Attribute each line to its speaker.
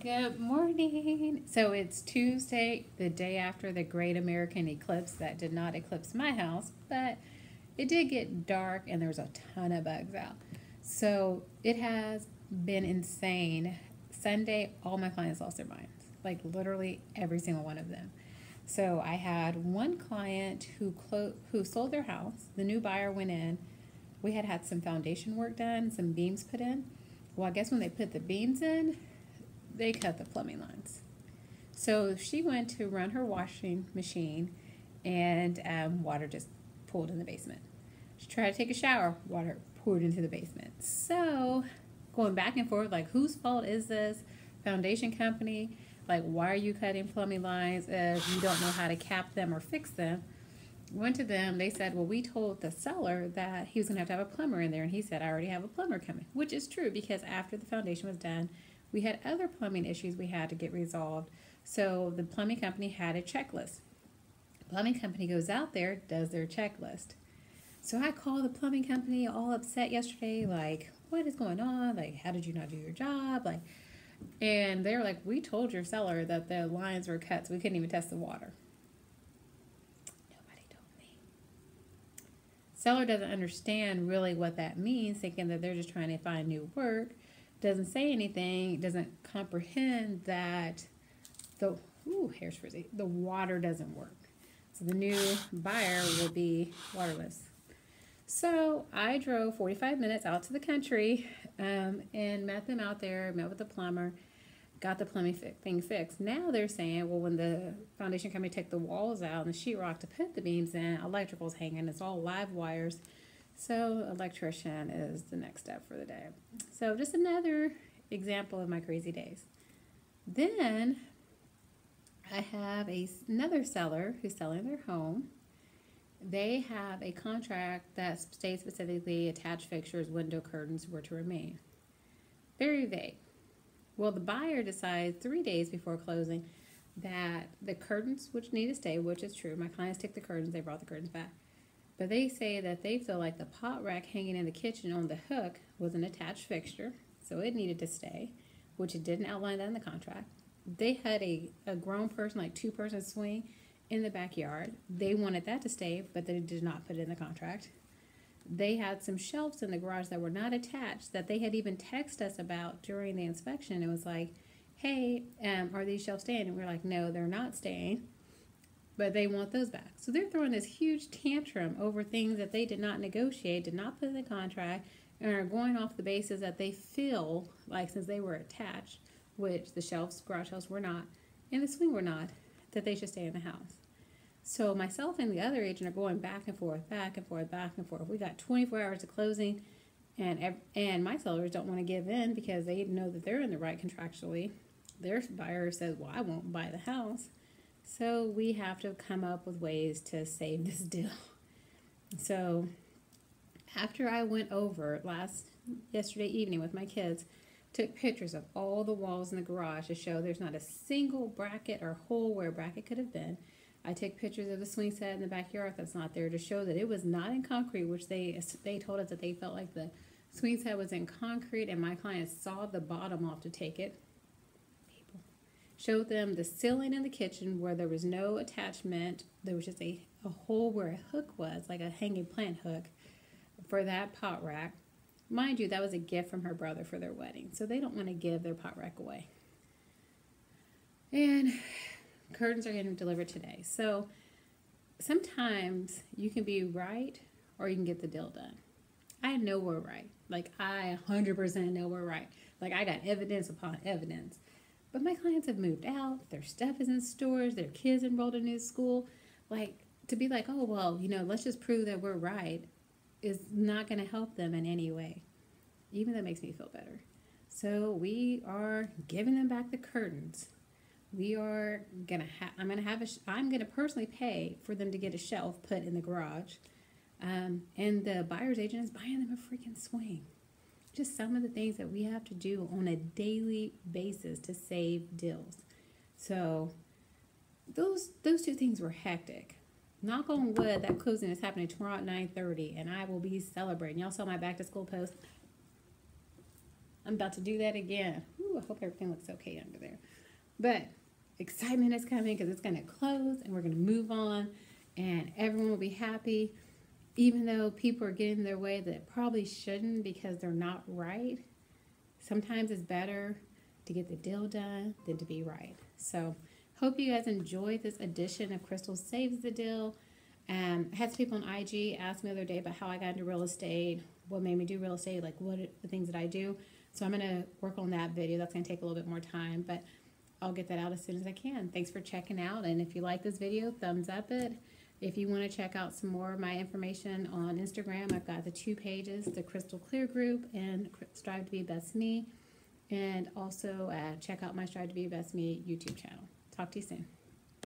Speaker 1: Good morning. So it's Tuesday, the day after the great American eclipse that did not eclipse my house, but it did get dark and there was a ton of bugs out. So it has been insane. Sunday, all my clients lost their minds, like literally every single one of them. So I had one client who clo- who sold their house. The new buyer went in. We had had some foundation work done, some beams put in. Well, I guess when they put the beams in, they cut the plumbing lines. So she went to run her washing machine, and um, water just pooled in the basement. She tried to take a shower, water poured into the basement. So going back and forth, like whose fault is this? Foundation company, like why are you cutting plumbing lines if you don't know how to cap them or fix them? Went to them, they said, Well, we told the seller that he was gonna have to have a plumber in there, and he said, I already have a plumber coming, which is true because after the foundation was done, we had other plumbing issues we had to get resolved. So the plumbing company had a checklist. Plumbing company goes out there, does their checklist. So I called the plumbing company all upset yesterday, like, what is going on? Like, how did you not do your job? Like, and they were like, we told your seller that the lines were cut, so we couldn't even test the water. Nobody told me. Seller doesn't understand really what that means, thinking that they're just trying to find new work doesn't say anything, doesn't comprehend that the ooh, hair's frizzy. The water doesn't work. So the new buyer will be waterless. So I drove 45 minutes out to the country um, and met them out there, met with the plumber, got the plumbing fi thing fixed. Now they're saying, well, when the foundation company took the walls out and the sheetrock to put the beams in, electrical's hanging. It's all live wires. So electrician is the next step for the day. So just another example of my crazy days. Then I have a, another seller who's selling their home. They have a contract that states specifically attached fixtures, window curtains were to remain. Very vague. Well, the buyer decides three days before closing that the curtains, which need to stay, which is true, my clients took the curtains, they brought the curtains back but they say that they feel like the pot rack hanging in the kitchen on the hook was an attached fixture, so it needed to stay, which it didn't outline that in the contract. They had a, a grown person, like two person swing in the backyard. They wanted that to stay, but they did not put it in the contract. They had some shelves in the garage that were not attached that they had even texted us about during the inspection. It was like, hey, um, are these shelves staying? And we are like, no, they're not staying but they want those back. So they're throwing this huge tantrum over things that they did not negotiate, did not put in the contract, and are going off the basis that they feel like since they were attached, which the shelves, garage shelves were not, and the swing were not, that they should stay in the house. So myself and the other agent are going back and forth, back and forth, back and forth. We got 24 hours of closing, and and my sellers don't want to give in because they know that they're in the right contractually. Their buyer says, "Well, I won't buy the house." So we have to come up with ways to save this deal. So after I went over last yesterday evening with my kids, took pictures of all the walls in the garage to show there's not a single bracket or hole where a bracket could have been. I took pictures of the swing set in the backyard that's not there to show that it was not in concrete, which they they told us that they felt like the swing set was in concrete, and my client saw the bottom off to take it showed them the ceiling in the kitchen where there was no attachment. There was just a, a hole where a hook was, like a hanging plant hook, for that pot rack. Mind you, that was a gift from her brother for their wedding, so they don't want to give their pot rack away. And curtains are getting delivered today. So sometimes you can be right or you can get the deal done. I know we're right. Like, I 100% know we're right. Like, I got evidence upon evidence but my clients have moved out, their stuff is in stores, their kids enrolled in new school. Like to be like, oh well, you know, let's just prove that we're right is not going to help them in any way. Even that makes me feel better. So we are giving them back the curtains. We are gonna have. I'm gonna have a. I'm gonna personally pay for them to get a shelf put in the garage, um, and the buyer's agent is buying them a freaking swing just some of the things that we have to do on a daily basis to save deals. So those those two things were hectic. Knock on wood, that closing is happening tomorrow at 9.30 and I will be celebrating. Y'all saw my back to school post. I'm about to do that again. Ooh, I hope everything looks okay under there. But excitement is coming because it's going to close and we're going to move on and everyone will be happy. Even though people are getting their way that probably shouldn't because they're not right, sometimes it's better to get the deal done than to be right. So, hope you guys enjoyed this edition of Crystal Saves the Deal. Um, I had some people on IG ask me the other day about how I got into real estate, what made me do real estate, like what the things that I do. So I'm going to work on that video. That's going to take a little bit more time, but I'll get that out as soon as I can. Thanks for checking out. And if you like this video, thumbs up it. If you want to check out some more of my information on Instagram, I've got the two pages, the Crystal Clear Group and Strive to be Best Me. And also uh, check out my Strive to be Best Me YouTube channel. Talk to you soon.